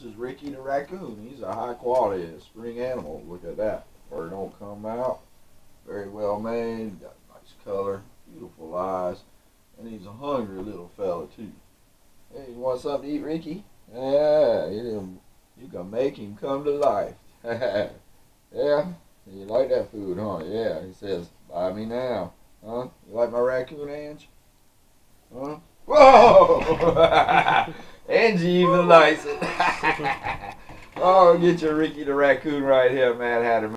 This is Ricky the raccoon. He's a high quality spring animal. Look at that. Fur don't come out. Very well made. Got nice color. Beautiful eyes. And he's a hungry little fella too. Hey, you want something to eat, Ricky? Yeah, you, you can make him come to life. yeah, you like that food, huh? Yeah, he says, buy me now. Huh? You like my raccoon, Ange? Huh? Whoa! Angie even likes it. oh, get your Ricky the raccoon right here, Mad Hatter.